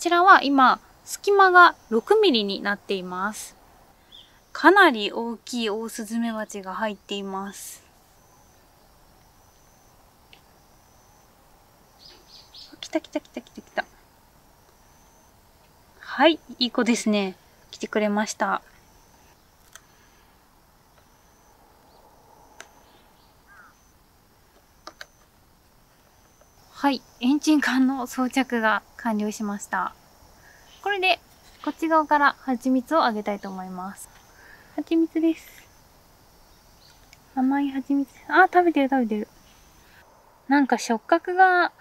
こちらは今、隙間が6ミリになっています。かなり大きいオオスズメバチが入っています。来た来た来た来た来た。はい、いい子ですね。来てくれました。はい、エンジン管の装着が完了しました。これで、こっち側から蜂蜜をあげたいと思います。蜂蜜です。甘い蜂蜜。あ、食べてる食べてる。なんか触覚が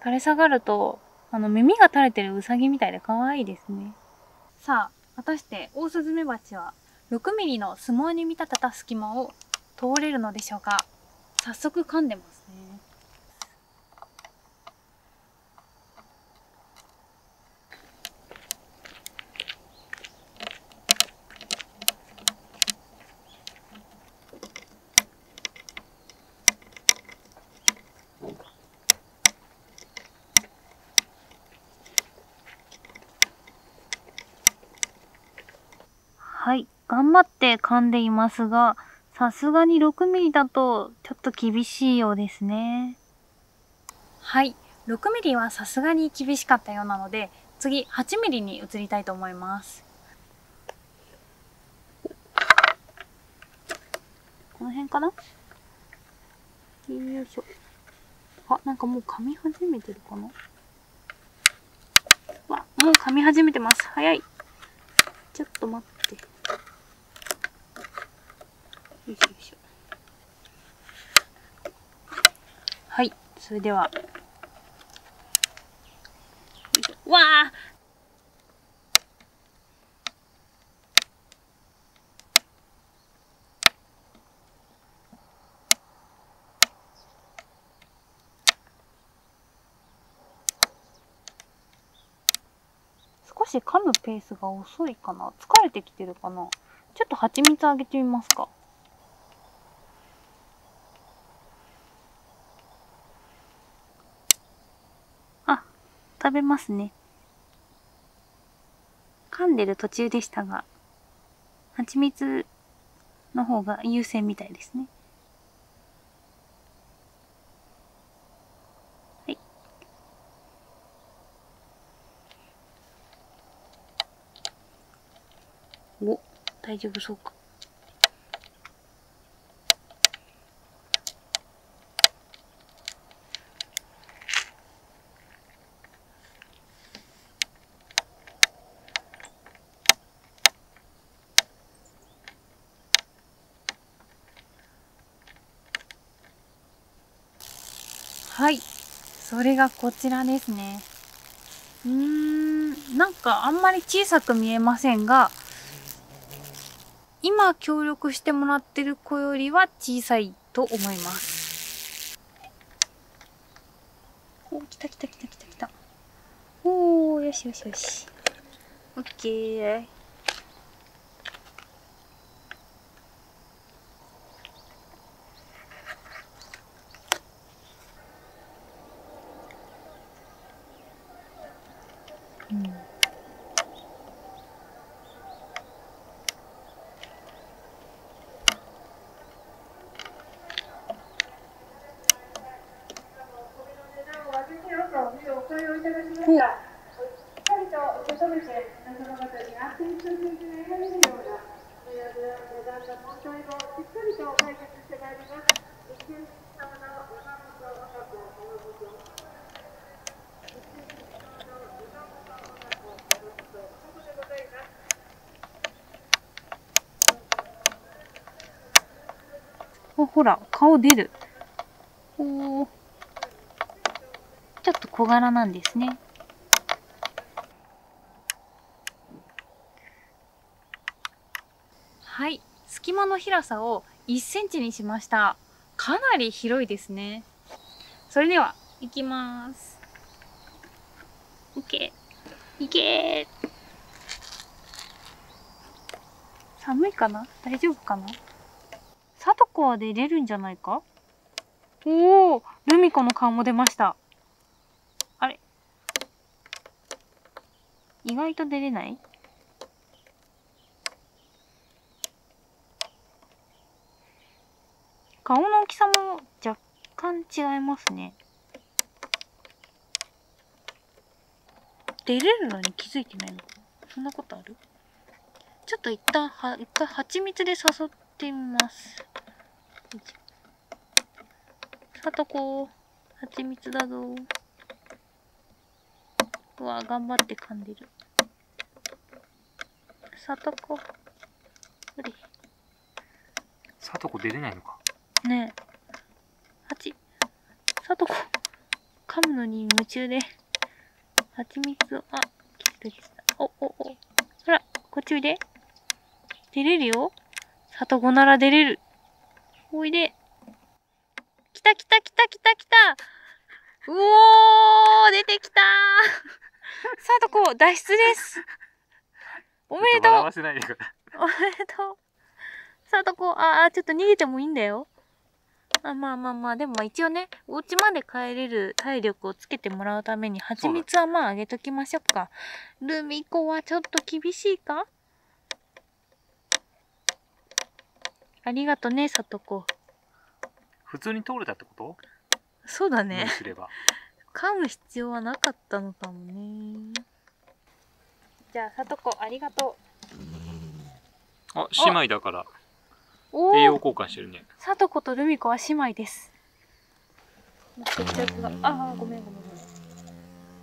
垂れ下がると、あの耳が垂れてるウサギみたいで可愛いですね。さあ、果たしてオオスズメバチは6ミリの相撲に見立てた隙間を通れるのでしょうか早速噛んでますね。はい。頑張って噛んでいますが、さすがに6ミリだとちょっと厳しいようですね。はい。6ミリはさすがに厳しかったようなので、次8ミリに移りたいと思います。この辺かな？よいしょ。あ、なんかもう噛み始めてるかな？わ、もう噛み始めてます。早い。ちょっと待って。よいしょよいしょはいそれでは。わあ。少し噛むペースが遅いかな。疲れてきてるかな。ちょっと蜂蜜あげてみますか。食べますね。噛んでる途中でしたが、蜂蜜の方が優先みたいですね。はい。お、大丈夫そうか。はい。それがこちらですね。うーん、なんかあんまり小さく見えませんが、今協力してもらってる子よりは小さいと思います。お、来た来た来た来た来た。おー、よしよしよし。オほら、顔出る。おちょっと小柄なんですね。はい。隙間の広さを1センチにしました。かなり広いですね。それでは、いきます。いけ。いけ寒いかな？大丈夫かな？さとこは出れるんじゃないか？おおルミ子の顔も出ました。あれ？意外と出れない？顔の大きさも若干違いますね。出れるのに気づいてないのかそんなことある？ちょっと一旦は、一回蜂蜜で誘ってみます。さとこ、蜂蜜だぞ。うわ、頑張って噛んでる。さとこ。無理。さとこ出れないのか。ねえ。蜂。さとこ。噛むのに夢中で。蜂蜜を、あ、キスたキスた。お、お、お。ほら、こっちおいで。出れるよ。さとこなら出れる。おいで。来た来た来た来た来た。うおー出てきた。さとこ、脱出です。おめでとう。おめでとう。さとこ、ああ、ちょっと逃げてもいいんだよ。あまあまあまあ、でも一応ね、お家まで帰れる体力をつけてもらうために、蜂蜜はまああげときましょうか。ルミ子はちょっと厳しいか？ありがとね、さとこ。普通に通れたってこと？そうだね。噛む必要はなかったのかもね。じゃあ、さとこ、ありがとう。あ、姉妹だから。栄養交換してるね。さとことルミ子は姉妹です。ああ、ごめんごめんごめん。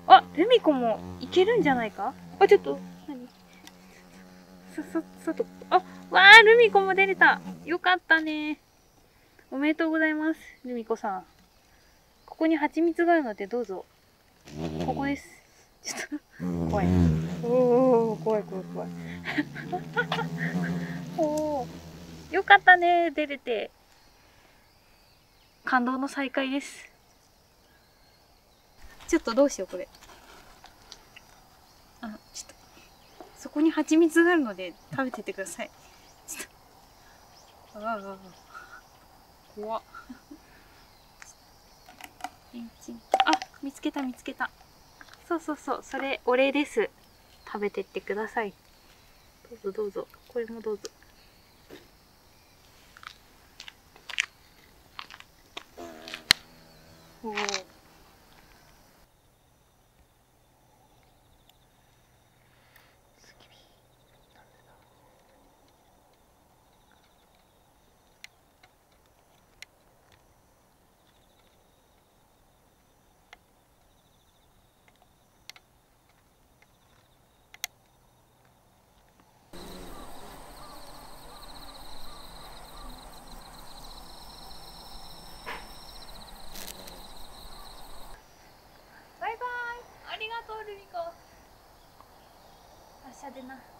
あ、ルミ子もいけるんじゃないか？あ、ちょっと、何？さ、さ、さと、あ、わあ、ルミ子も出れた。よかったね。おめでとうございます、ルミ子さん。ここに蜂蜜があるのでどうぞ。ここです。ちょっと、怖い。おお、怖い怖い怖い。おお。よかったね、出れて。感動の再会です。ちょっとどうしよう、これ。あの、ちょっと、そこに蜂蜜があるので食べててください。ちょっと、ああ、怖っ。あ、見つけた見つけた。そうそうそう、それお礼です。食べてってください。どうぞどうぞ。これもどうぞ。おお。ルミコ発車でな